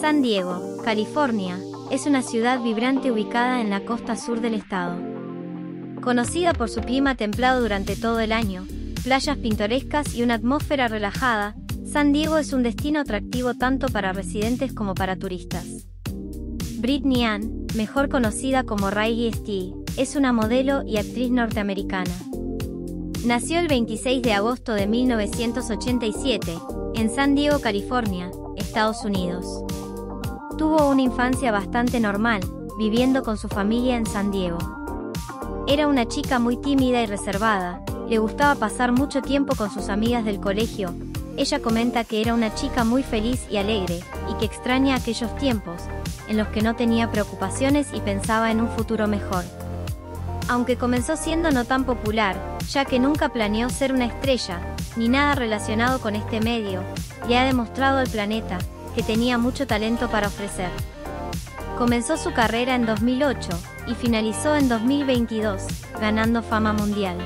San Diego, California, es una ciudad vibrante ubicada en la costa sur del estado. Conocida por su clima templado durante todo el año, playas pintorescas y una atmósfera relajada, San Diego es un destino atractivo tanto para residentes como para turistas. Britney Ann, mejor conocida como Raigi Stee, es una modelo y actriz norteamericana. Nació el 26 de agosto de 1987, en San Diego, California, Estados Unidos. Tuvo una infancia bastante normal, viviendo con su familia en San Diego. Era una chica muy tímida y reservada, le gustaba pasar mucho tiempo con sus amigas del colegio. Ella comenta que era una chica muy feliz y alegre, y que extraña aquellos tiempos, en los que no tenía preocupaciones y pensaba en un futuro mejor. Aunque comenzó siendo no tan popular, ya que nunca planeó ser una estrella, ni nada relacionado con este medio, le ha demostrado al planeta que tenía mucho talento para ofrecer. Comenzó su carrera en 2008 y finalizó en 2022, ganando fama mundial.